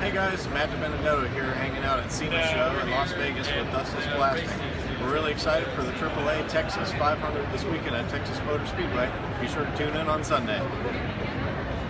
Hey guys, Matt DiBenedetto here hanging out at SEMA Show in Las Vegas with Dustless Blasting. We're really excited for the AAA Texas 500 this weekend at Texas Motor Speedway. Be sure to tune in on Sunday.